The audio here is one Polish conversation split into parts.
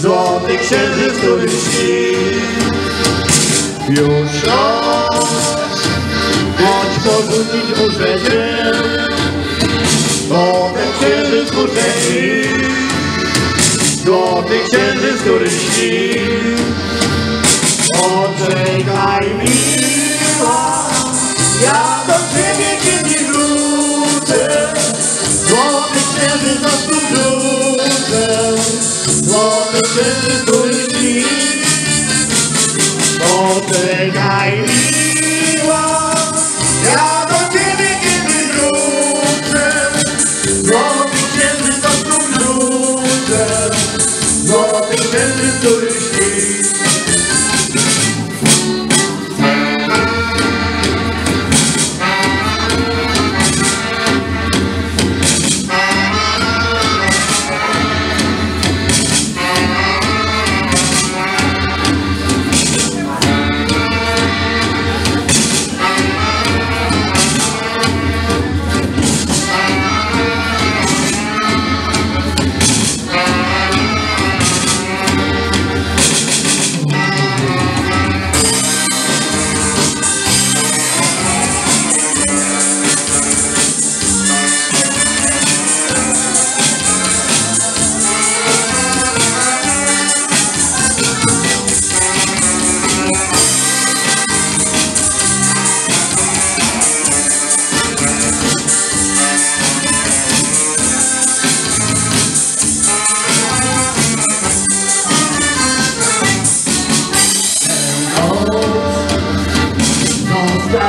Złoty księżyc, który śni Już noc Choć porzucić muszę cię Potem księżyc iść Złoty księżyc, który śni Poczekaj miła księżyc,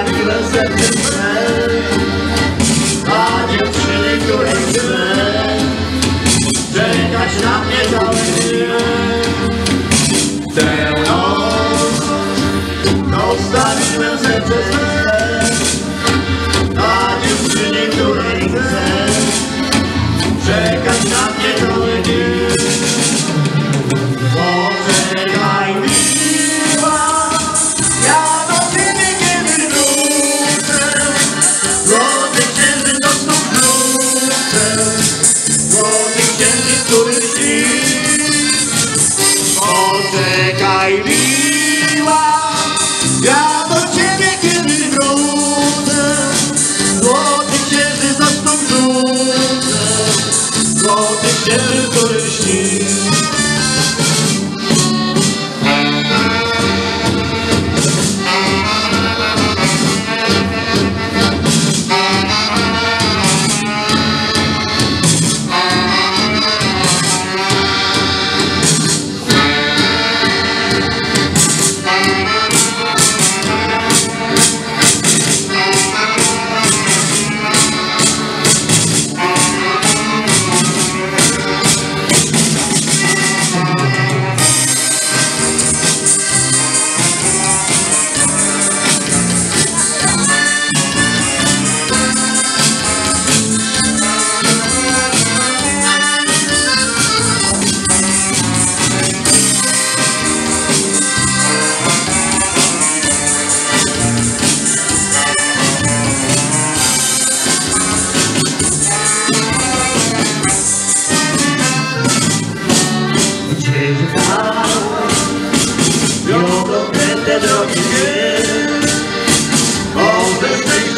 zabiłem sercem swe. A dziewczyny, której chcę Czekać A dziewczyny, której chcę Czekać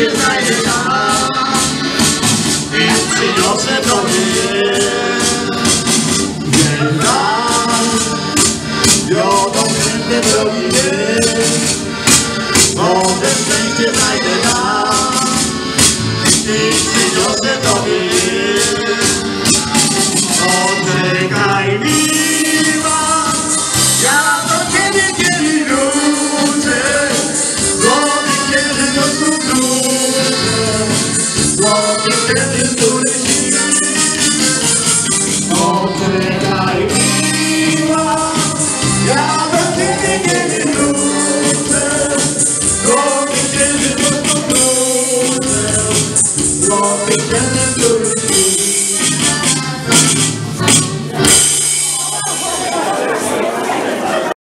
cię znajdę ja, więc przyniosę tobie wiele wiodą krzywy drogi wiesz, bo też szczęście znajdę ja, i przyniosę tobie Non Oltre dai